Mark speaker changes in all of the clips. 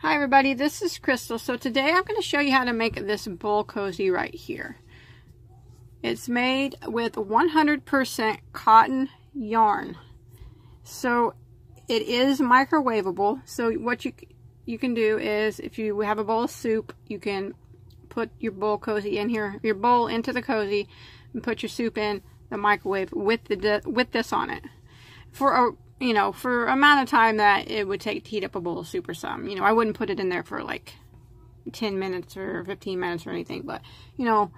Speaker 1: Hi everybody, this is Crystal. So today I'm going to show you how to make this bowl cozy right here. It's made with 100% cotton yarn. So it is microwavable. So what you you can do is if you have a bowl of soup, you can put your bowl cozy in here, your bowl into the cozy and put your soup in the microwave with the with this on it. For a you know, for amount of time that it would take to heat up a bowl of soup or something. You know, I wouldn't put it in there for like 10 minutes or 15 minutes or anything, but, you know,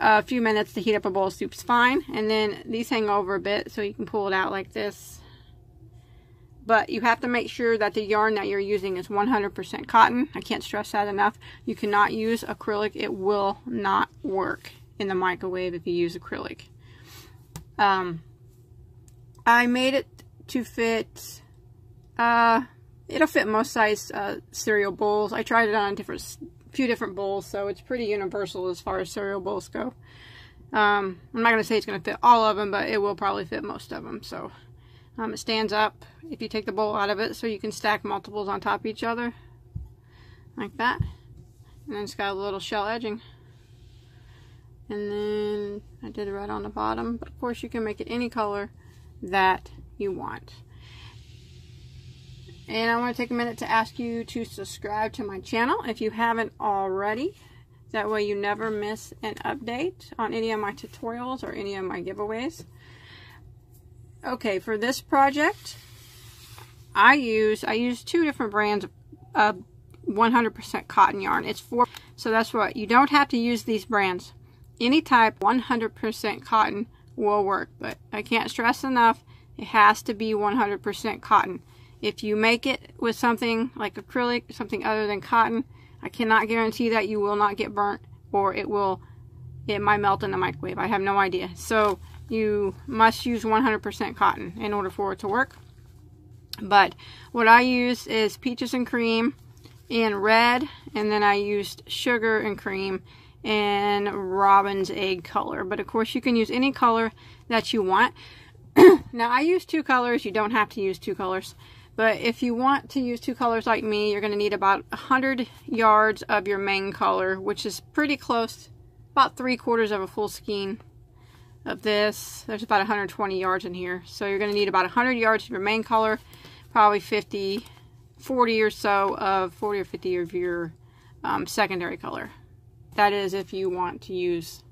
Speaker 1: a few minutes to heat up a bowl of soup's fine. And then these hang over a bit so you can pull it out like this. But you have to make sure that the yarn that you're using is 100% cotton. I can't stress that enough. You cannot use acrylic. It will not work in the microwave if you use acrylic. Um, I made it to fit, uh, it'll fit most size uh, cereal bowls. I tried it on a different, few different bowls, so it's pretty universal as far as cereal bowls go. Um, I'm not going to say it's going to fit all of them, but it will probably fit most of them. So um, it stands up if you take the bowl out of it, so you can stack multiples on top of each other, like that. And then it's got a little shell edging. And then I did it right on the bottom, but of course you can make it any color that you want. And I want to take a minute to ask you to subscribe to my channel if you haven't already. That way you never miss an update on any of my tutorials or any of my giveaways. Okay, for this project, I use I use two different brands of 100% cotton yarn. It's four, so that's what you don't have to use these brands. Any type 100% cotton will work, but I can't stress enough it has to be 100% cotton. If you make it with something like acrylic, something other than cotton, I cannot guarantee that you will not get burnt or it will, it might melt in the microwave. I have no idea. So you must use 100% cotton in order for it to work. But what I use is peaches and cream in red, and then I used sugar and cream in robin's egg color. But of course you can use any color that you want. now I use two colors. You don't have to use two colors. But if you want to use two colors like me, you're going to need about 100 yards of your main color, which is pretty close, about three quarters of a full skein of this. There's about 120 yards in here. So you're going to need about 100 yards of your main color, probably 50, 40 or so of 40 or 50 of your um, secondary color. That is if you want to use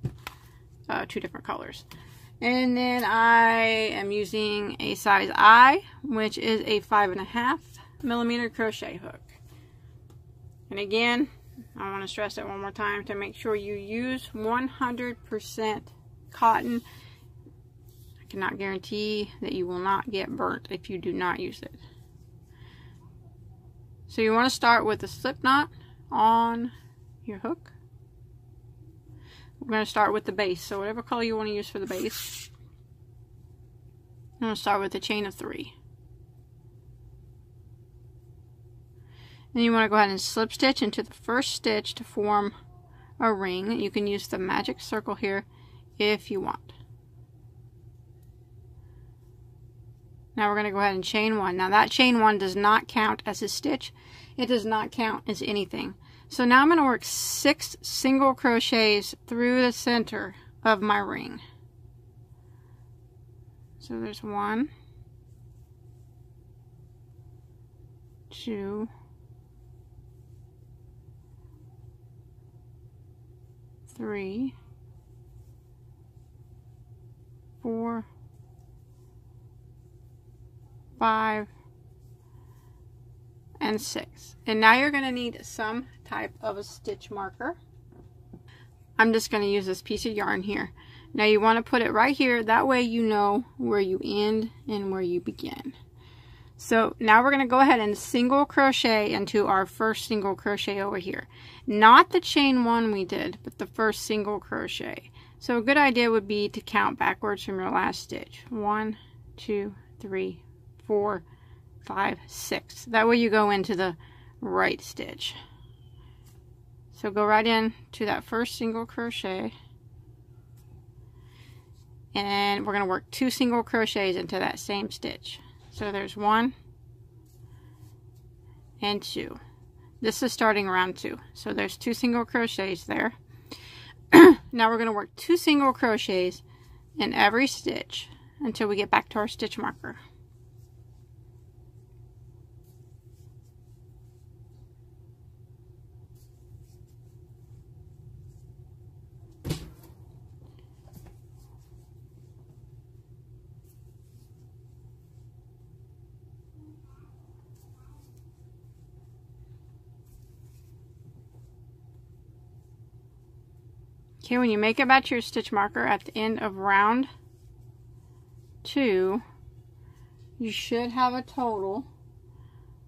Speaker 1: uh, two different colors. And then I am using a size I, which is a five and a half millimeter crochet hook. And again, I want to stress it one more time to make sure you use 100% cotton. I cannot guarantee that you will not get burnt if you do not use it. So you want to start with a slip knot on your hook. We're going to start with the base. So whatever color you want to use for the base. I'm going to start with a chain of three. Then you want to go ahead and slip stitch into the first stitch to form a ring. You can use the magic circle here if you want. Now we're going to go ahead and chain one. Now that chain one does not count as a stitch. It does not count as anything. So now I'm going to work six single crochets through the center of my ring. So there's one, two, three, four, five, and six. And now you're going to need some type of a stitch marker. I'm just going to use this piece of yarn here. Now you want to put it right here. That way you know where you end and where you begin. So now we're going to go ahead and single crochet into our first single crochet over here. Not the chain one we did, but the first single crochet. So a good idea would be to count backwards from your last stitch. One, two, three, four, five, six. That way you go into the right stitch. So go right in to that first single crochet. And we're going to work two single crochets into that same stitch. So there's one and two. This is starting round two. So there's two single crochets there. now we're going to work two single crochets in every stitch until we get back to our stitch marker. Okay, when you make it back to your stitch marker at the end of round two, you should have a total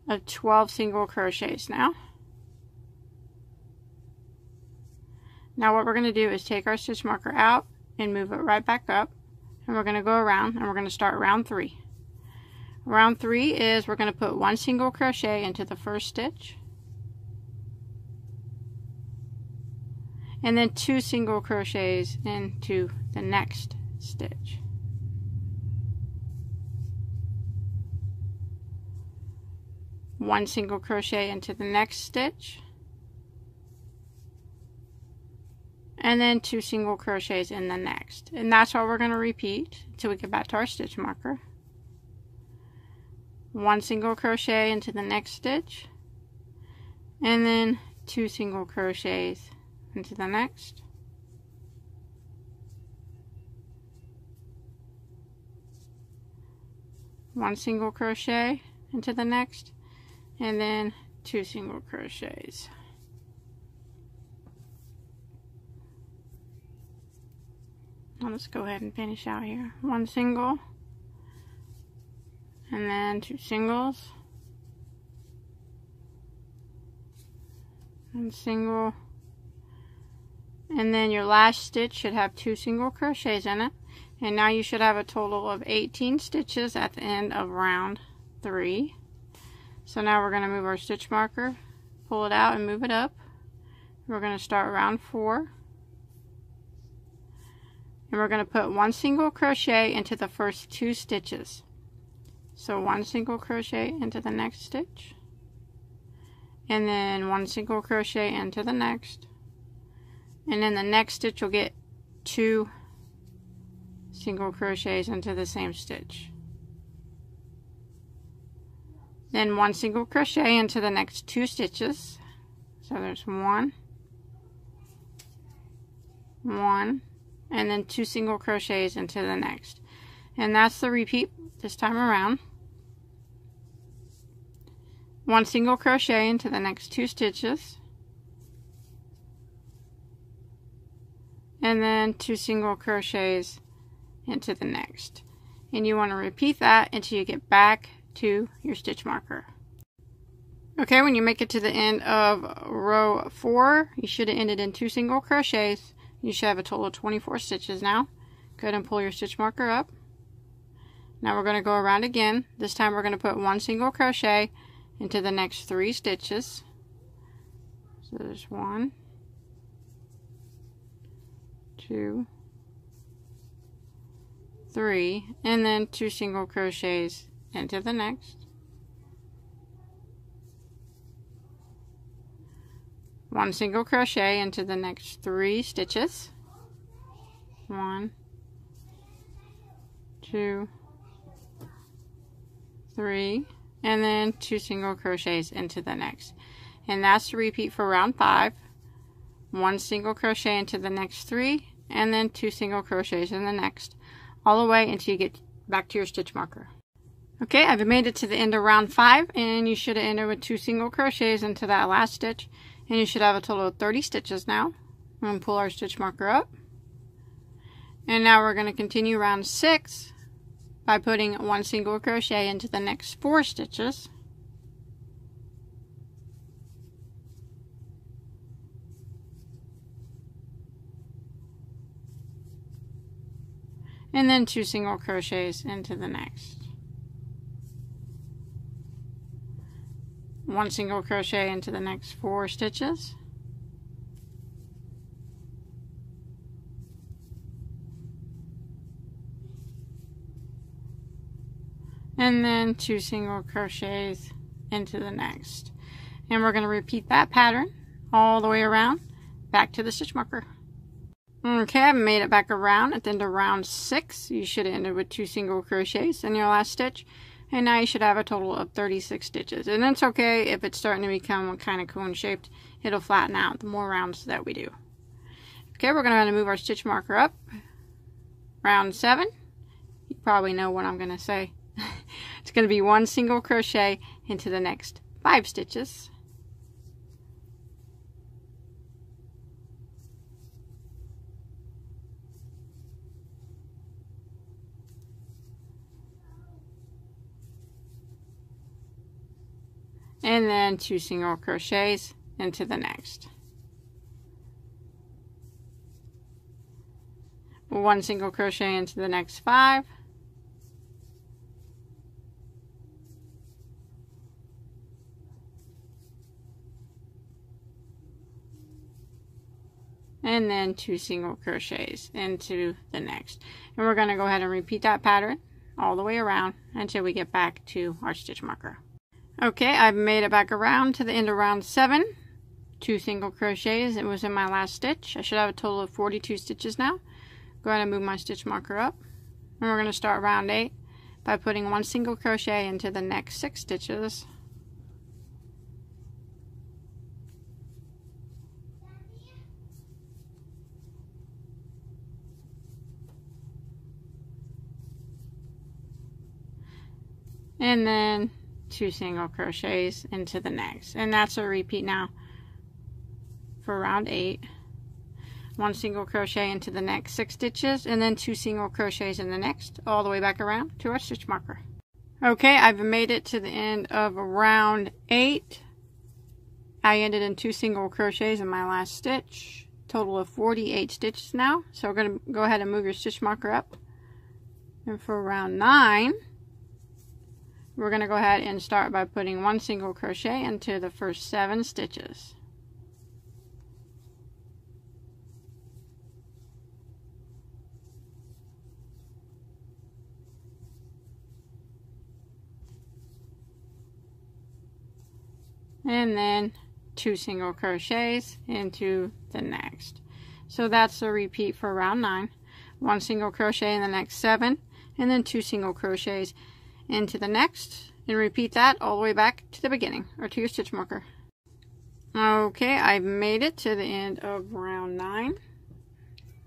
Speaker 1: of 12 single crochets now. Now what we're going to do is take our stitch marker out and move it right back up. And we're going to go around and we're going to start round three. Round three is we're going to put one single crochet into the first stitch. And then two single crochets into the next stitch. One single crochet into the next stitch. And then two single crochets in the next. And that's what we're going to repeat until we get back to our stitch marker. One single crochet into the next stitch. And then two single crochets into the next. One single crochet into the next and then two single crochets. Now let's go ahead and finish out here. One single and then two singles and single and then your last stitch should have two single crochets in it. And now you should have a total of 18 stitches at the end of round three. So now we're going to move our stitch marker pull it out and move it up. We're going to start round four. And we're going to put one single crochet into the first two stitches. So one single crochet into the next stitch. And then one single crochet into the next and in the next stitch you'll get two single crochets into the same stitch. Then one single crochet into the next two stitches. So there's one one and then two single crochets into the next. And that's the repeat this time around. One single crochet into the next two stitches and then two single crochets into the next. And you want to repeat that until you get back to your stitch marker. Okay when you make it to the end of row four you should have ended in two single crochets. You should have a total of 24 stitches now. Go ahead and pull your stitch marker up. Now we're going to go around again. This time we're going to put one single crochet into the next three stitches. So there's one two, three, and then two single crochets into the next. One single crochet into the next three stitches. One, two, three, and then two single crochets into the next. And that's the repeat for round five. One single crochet into the next three, and then two single crochets in the next all the way until you get back to your stitch marker. Okay I've made it to the end of round five and you should have ended with two single crochets into that last stitch. And you should have a total of 30 stitches now. I'm going to pull our stitch marker up. And now we're going to continue round six by putting one single crochet into the next four stitches and then two single crochets into the next. One single crochet into the next four stitches. And then two single crochets into the next. And we're going to repeat that pattern all the way around back to the stitch marker. Okay, I've made it back around at the end of round six. You should have ended with two single crochets in your last stitch. And now you should have a total of 36 stitches. And it's okay if it's starting to become kind of cone shaped. It'll flatten out the more rounds that we do. Okay, we're going to move our stitch marker up. Round seven. You probably know what I'm going to say. it's going to be one single crochet into the next five stitches. And then two single crochets into the next. One single crochet into the next five. And then two single crochets into the next. And we're going to go ahead and repeat that pattern all the way around until we get back to our stitch marker Okay, I've made it back around to the end of round 7. Two single crochets. It was in my last stitch. I should have a total of 42 stitches now. Go ahead and move my stitch marker up. And we're going to start round 8 by putting one single crochet into the next 6 stitches. And then two single crochets into the next. And that's a repeat now for round eight. One single crochet into the next six stitches and then two single crochets in the next all the way back around to our stitch marker. Okay I've made it to the end of round eight. I ended in two single crochets in my last stitch. Total of 48 stitches now. So we're going to go ahead and move your stitch marker up. And for round nine we're going to go ahead and start by putting one single crochet into the first seven stitches. and then two single crochets into the next so that's a repeat for round nine one single crochet in the next seven and then two single crochets into the next and repeat that all the way back to the beginning or to your stitch marker. Okay, I've made it to the end of round 9.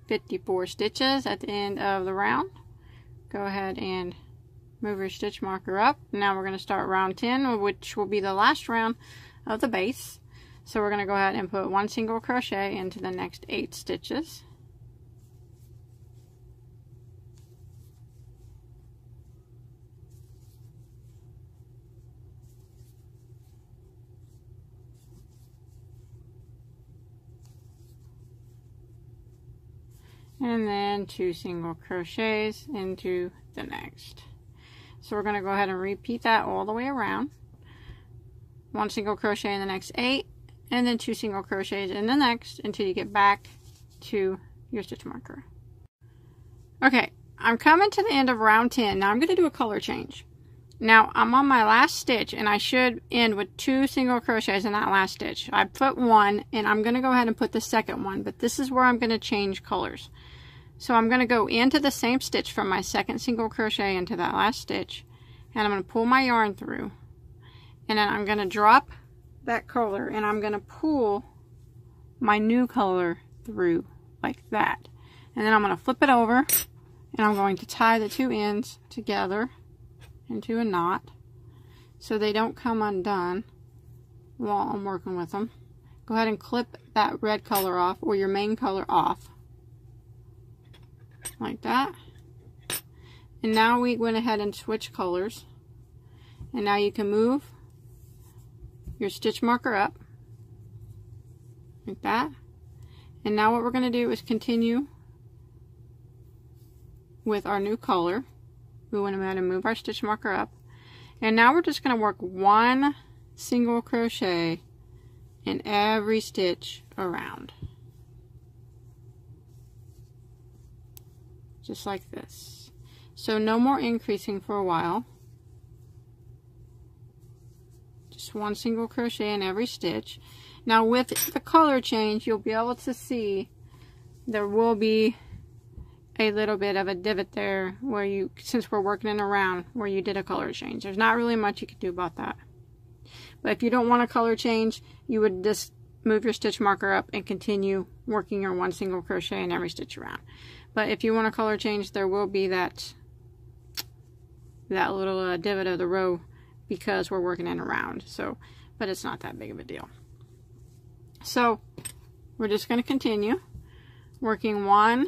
Speaker 1: 54 stitches at the end of the round. Go ahead and move your stitch marker up. Now we're going to start round 10, which will be the last round of the base. So we're going to go ahead and put one single crochet into the next 8 stitches. And then two single crochets into the next. So we're going to go ahead and repeat that all the way around. One single crochet in the next eight and then two single crochets in the next until you get back to your stitch marker. Okay I'm coming to the end of round 10 now I'm going to do a color change. Now I'm on my last stitch and I should end with two single crochets in that last stitch. I put one and I'm going to go ahead and put the second one but this is where I'm going to change colors. So I'm going to go into the same stitch from my second single crochet into that last stitch and I'm going to pull my yarn through and then I'm going to drop that color and I'm going to pull my new color through like that. And then I'm going to flip it over and I'm going to tie the two ends together into a knot so they don't come undone while I'm working with them. Go ahead and clip that red color off or your main color off like that. And now we went ahead and switch colors. And now you can move your stitch marker up like that. And now what we're going to do is continue with our new color. We went ahead and move our stitch marker up. And now we're just going to work one single crochet in every stitch around. Just like this. So no more increasing for a while. just one single crochet in every stitch now with the color change you'll be able to see there will be a little bit of a divot there where you since we're working in a round, where you did a color change there's not really much you can do about that but if you don't want a color change you would just move your stitch marker up and continue working your one single crochet in every stitch around but if you want a color change there will be that that little uh, divot of the row because we're working in a round. So, but it's not that big of a deal. So, we're just going to continue working one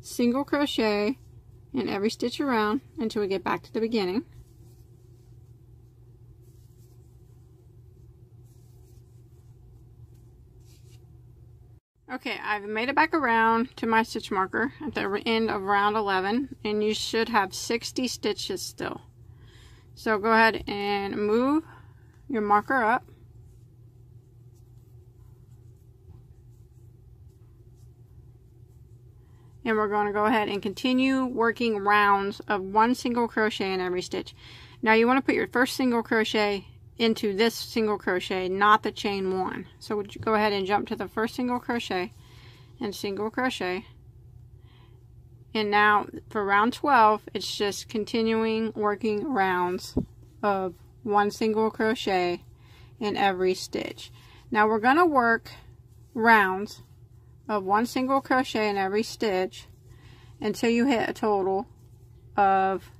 Speaker 1: single crochet in every stitch around until we get back to the beginning. Okay, I've made it back around to my stitch marker at the end of round 11 and you should have 60 stitches still. So go ahead and move your marker up. And we're going to go ahead and continue working rounds of one single crochet in every stitch. Now you want to put your first single crochet into this single crochet, not the chain one. So would you go ahead and jump to the first single crochet and single crochet. And now for round 12, it's just continuing working rounds of one single crochet in every stitch. Now we're going to work rounds of one single crochet in every stitch until you hit a total of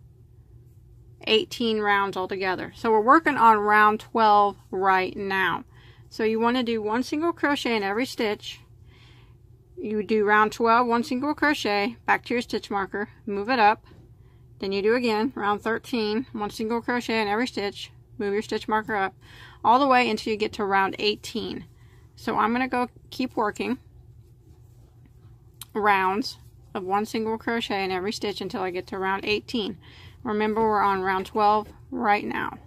Speaker 1: 18 rounds altogether. So we're working on round 12 right now. So you want to do one single crochet in every stitch. You do round 12, one single crochet, back to your stitch marker, move it up. Then you do again, round 13, one single crochet in every stitch, move your stitch marker up, all the way until you get to round 18. So I'm going to go keep working rounds of one single crochet in every stitch until I get to round 18. Remember, we're on round 12 right now.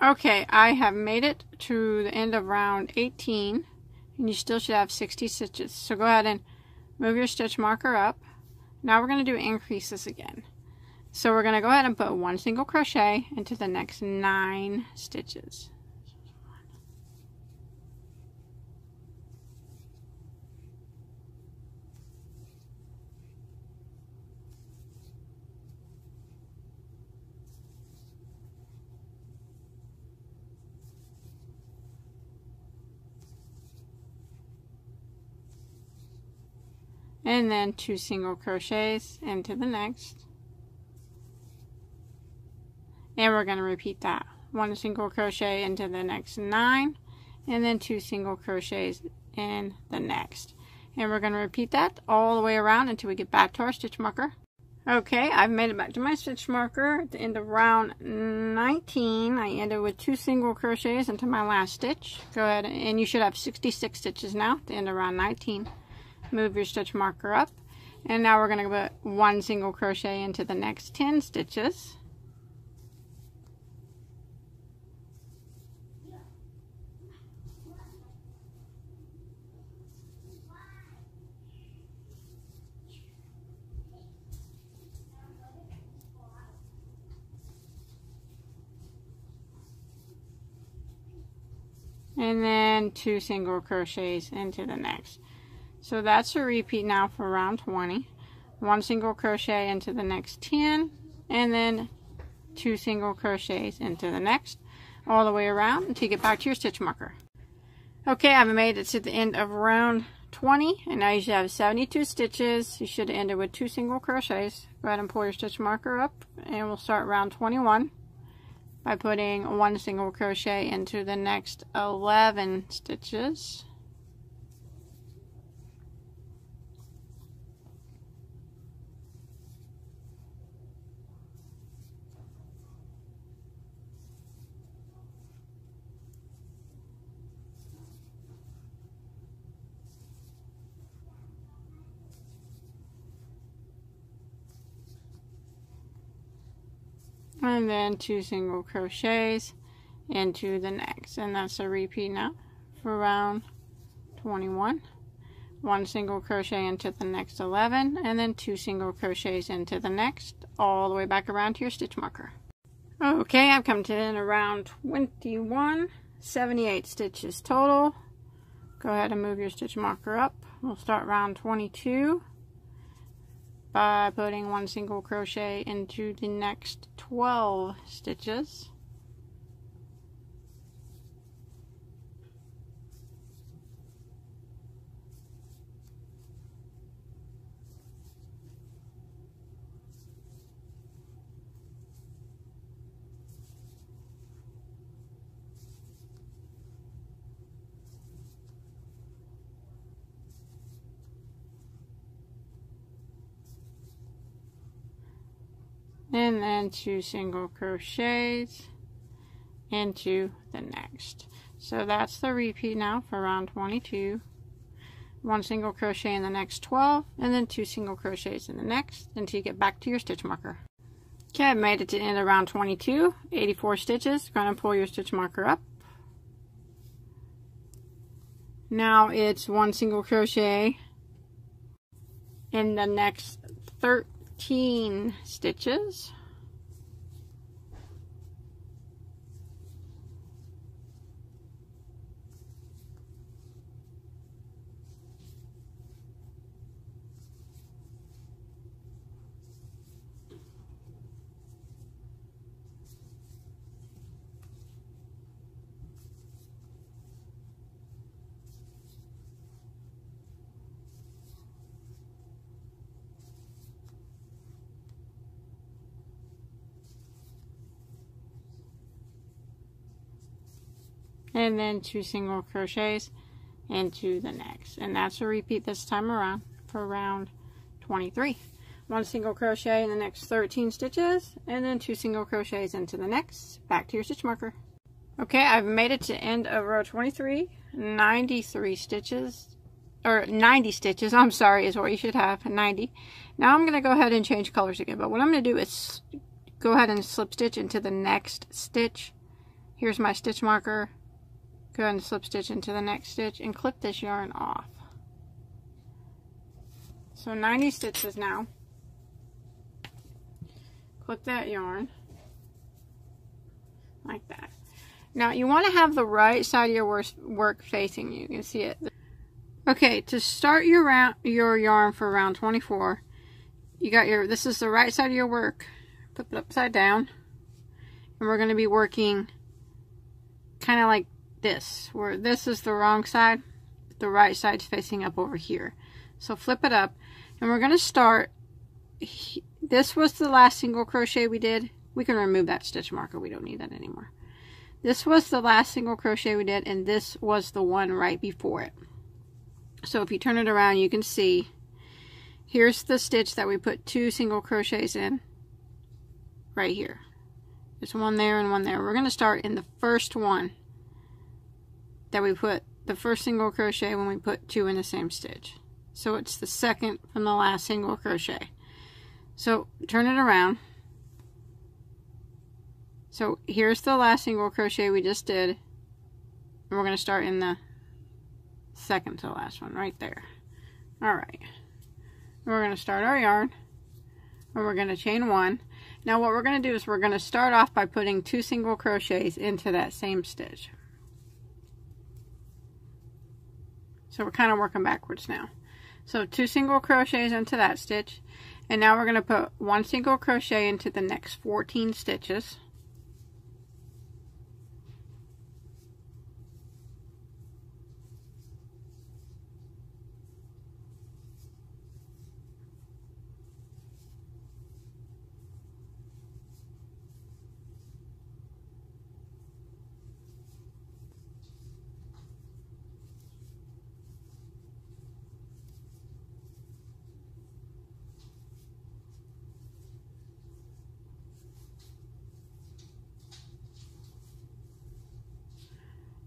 Speaker 1: Okay, I have made it to the end of round 18, and you still should have 60 stitches. So go ahead and move your stitch marker up. Now we're going to do increases again. So we're going to go ahead and put one single crochet into the next nine stitches. And then two single crochets into the next. And we're going to repeat that. One single crochet into the next nine and then two single crochets in the next. And we're going to repeat that all the way around until we get back to our stitch marker. Okay I've made it back to my stitch marker at the end of round 19 I ended with two single crochets into my last stitch. Go ahead and you should have 66 stitches now at the end of round 19 move your stitch marker up. And now we're going to put one single crochet into the next 10 stitches. And then two single crochets into the next so that's a repeat now for round 20. One single crochet into the next 10 and then two single crochets into the next all the way around until you get back to your stitch marker. Okay, I've made it to the end of round 20 and now you should have 72 stitches. You should have ended with two single crochets. Go ahead and pull your stitch marker up and we'll start round 21 by putting one single crochet into the next 11 stitches. And then two single crochets into the next. And that's a repeat now for round 21 one single crochet into the next 11 and then two single crochets into the next all the way back around to your stitch marker. Okay, I've come to in around 21, 78 stitches total. Go ahead and move your stitch marker up. We'll start round 22 by putting one single crochet into the next 12 stitches. And then two single crochets into the next. So that's the repeat now for round 22 one single crochet in the next 12 and then two single crochets in the next until you get back to your stitch marker. Okay I've made it to end of round 22 84 stitches going to pull your stitch marker up. Now it's one single crochet in the next 13 15 stitches. And then two single crochets into the next. And that's a repeat this time around for round 23 one single crochet in the next 13 stitches and then two single crochets into the next. Back to your stitch marker. Okay I've made it to end of row 23 93 stitches or 90 stitches I'm sorry is what you should have 90 now I'm gonna go ahead and change colors again but what I'm gonna do is go ahead and slip stitch into the next stitch. Here's my stitch marker go and slip stitch into the next stitch and clip this yarn off. So 90 stitches now. Clip that yarn like that. Now you want to have the right side of your work facing you. You can see it. Okay, to start your round, your yarn for round 24, you got your, this is the right side of your work. Flip it upside down. And we're going to be working kind of like this, where this is the wrong side, the right side's facing up over here. So flip it up, and we're going to start, this was the last single crochet we did. We can remove that stitch marker, we don't need that anymore. This was the last single crochet we did, and this was the one right before it. So if you turn it around, you can see, here's the stitch that we put two single crochets in, right here. There's one there and one there. We're going to start in the first one that we put the first single crochet when we put two in the same stitch. So it's the second from the last single crochet. So turn it around. So here's the last single crochet we just did. And we're going to start in the second to last one right there. Alright. We're going to start our yarn. And we're going to chain one. Now what we're going to do is we're going to start off by putting two single crochets into that same stitch. So we're kind of working backwards now. So two single crochets into that stitch. And now we're going to put one single crochet into the next 14 stitches.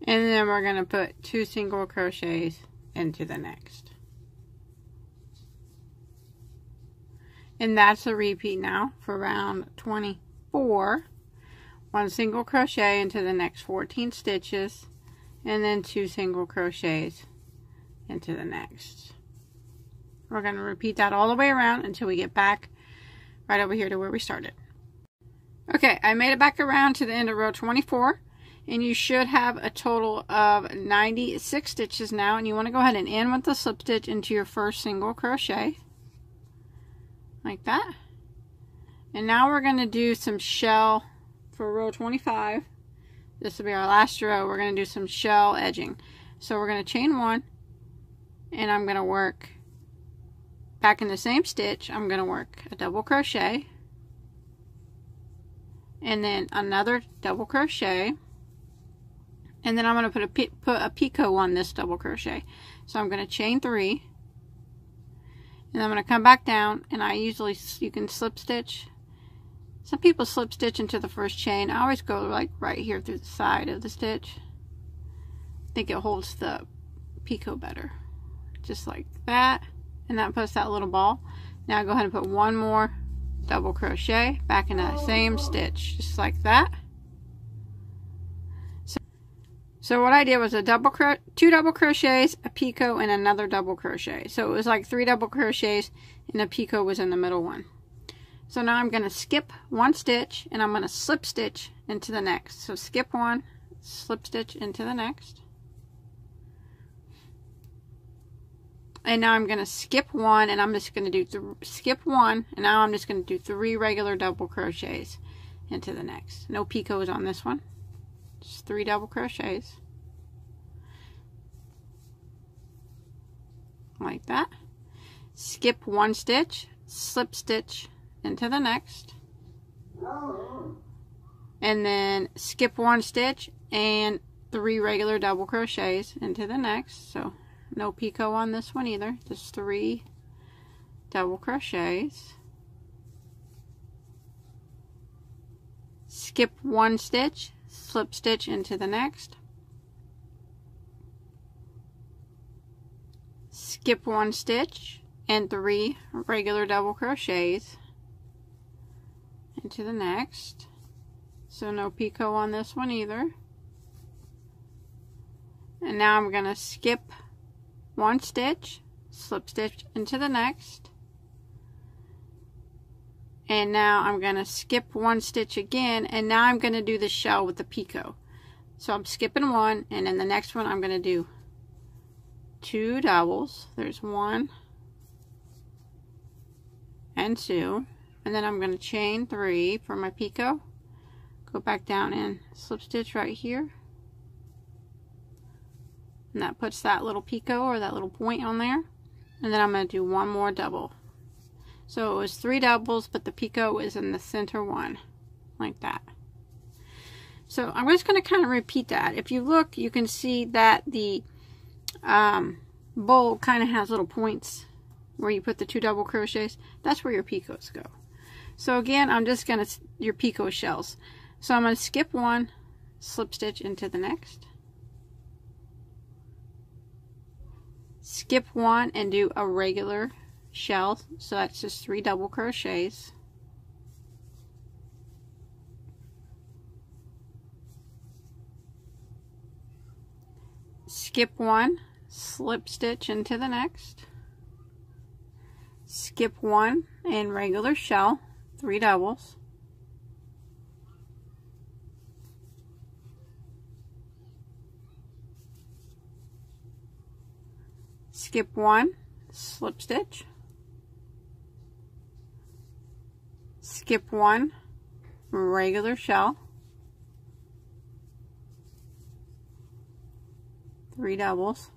Speaker 1: And then we're going to put two single crochets into the next. And that's a repeat now for round 24 one single crochet into the next 14 stitches and then two single crochets into the next. We're going to repeat that all the way around until we get back right over here to where we started. Okay, I made it back around to the end of row 24 and you should have a total of 96 stitches now. And you want to go ahead and end with the slip stitch into your first single crochet. Like that. And now we're going to do some shell for row 25 this will be our last row. We're going to do some shell edging. So we're going to chain one. And I'm going to work back in the same stitch. I'm going to work a double crochet. And then another double crochet and then I'm going to put a put a picot on this double crochet. So I'm going to chain three. And I'm going to come back down and I usually you can slip stitch. Some people slip stitch into the first chain. I always go like right here through the side of the stitch. I think it holds the picot better. Just like that. And that puts that little ball. Now go ahead and put one more double crochet back in that same stitch. Just like that so, so what I did was a double cro two double crochets a picot and another double crochet. So it was like three double crochets and a picot was in the middle one. So now I'm going to skip one stitch and I'm going to slip stitch into the next. So skip one slip stitch into the next. And now I'm going to skip one and I'm just going to do skip one and now I'm just going to do three regular double crochets into the next. No picots on this one just three double crochets like that skip one stitch slip stitch into the next and then skip one stitch and three regular double crochets into the next so no picot on this one either. Just three double crochets. Skip one stitch, slip stitch into the next. Skip one stitch and three regular double crochets into the next. So no picot on this one either. And now I'm going to skip one stitch, slip stitch into the next. And now I'm going to skip one stitch again, and now I'm going to do the shell with the picot. So I'm skipping one, and in the next one I'm going to do two doubles. There's one and two. And then I'm going to chain three for my picot. Go back down and slip stitch right here. And that puts that little picot or that little point on there. And then I'm going to do one more double. So it was three doubles, but the picot was in the center one, like that. So I'm just going to kind of repeat that. If you look, you can see that the um, bowl kind of has little points where you put the two double crochets. That's where your picots go. So again, I'm just going to, your picot shells. So I'm going to skip one, slip stitch into the next. skip one and do a regular shell so that's just three double crochets. Skip one slip stitch into the next. Skip one and regular shell three doubles. Skip one, slip stitch, skip one, regular shell, three doubles,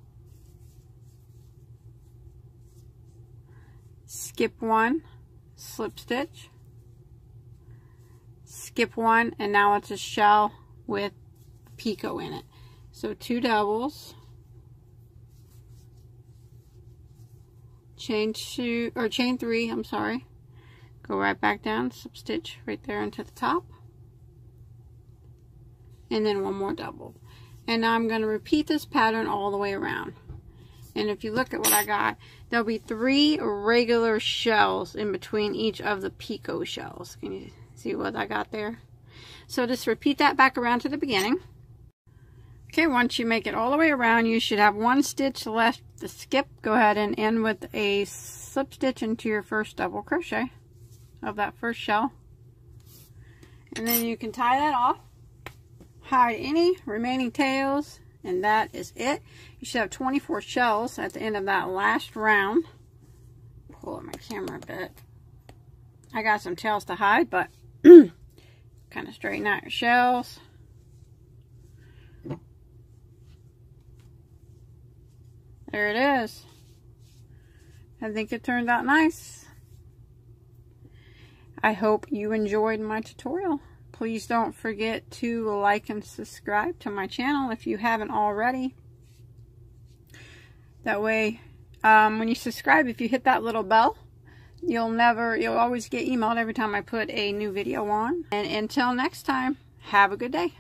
Speaker 1: skip one, slip stitch, skip one, and now it's a shell with picot in it. So two doubles, chain two or chain three I'm sorry go right back down slip stitch right there into the top. And then one more double. And now I'm going to repeat this pattern all the way around. And if you look at what I got there'll be three regular shells in between each of the picot shells. Can you see what I got there? So just repeat that back around to the beginning. Okay, once you make it all the way around, you should have one stitch left to skip. Go ahead and end with a slip stitch into your first double crochet of that first shell. And then you can tie that off, hide any remaining tails, and that is it. You should have 24 shells at the end of that last round. Pull up my camera a bit. I got some tails to hide, but kind of straighten out your shells. There it is. I think it turned out nice. I hope you enjoyed my tutorial. Please don't forget to like and subscribe to my channel if you haven't already. That way, um, when you subscribe, if you hit that little bell, you'll never, you'll always get emailed every time I put a new video on. And until next time, have a good day.